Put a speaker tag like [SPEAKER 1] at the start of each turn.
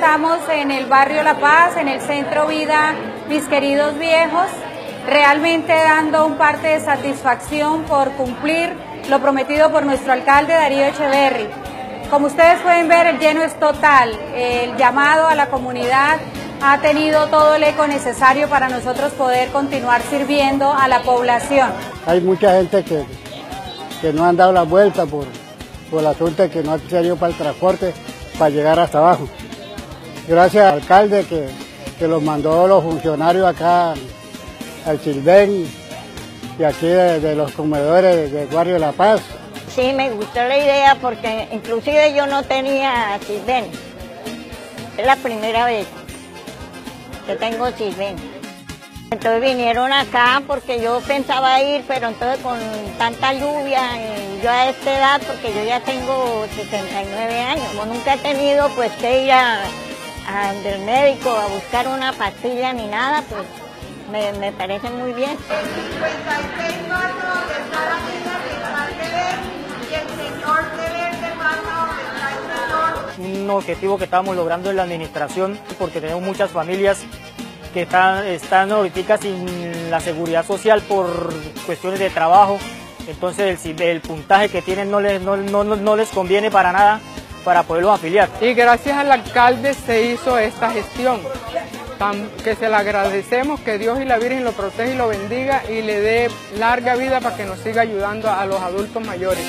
[SPEAKER 1] estamos en el barrio La Paz, en el centro Vida Mis Queridos Viejos, realmente dando un parte de satisfacción por cumplir lo prometido por nuestro alcalde Darío Echeverry. Como ustedes pueden ver, el lleno es total. El llamado a la comunidad ha tenido todo el eco necesario para nosotros poder continuar sirviendo a la población.
[SPEAKER 2] Hay mucha gente que, que no han dado la vuelta por, por el asunto que no han salido para el transporte para llegar hasta abajo. Gracias al alcalde que, que los mandó los funcionarios acá al Silvén y aquí de, los comedores del barrio La Paz.
[SPEAKER 3] Sí, me gustó la idea porque inclusive yo no tenía Silvén. Es la primera vez que tengo Silvén. Entonces vinieron acá porque yo pensaba ir, pero entonces con tanta lluvia, y yo a esta edad, porque yo ya tengo 69 años, como nunca he tenido pues que ir a, del médico a buscar una pastilla ni nada, pues me, me parece muy bien.
[SPEAKER 4] Un objetivo que estamos logrando en la administración, porque tenemos muchas familias que están, están ahorita sin la seguridad social por cuestiones de trabajo. Entonces el, el puntaje que tienen no les, no, no, no les conviene para nada para poderlos afiliar.
[SPEAKER 5] Y gracias al alcalde se hizo esta gestión, que se le agradecemos, que Dios y la Virgen lo protege y lo bendiga y le dé larga vida para que nos siga ayudando a los adultos mayores.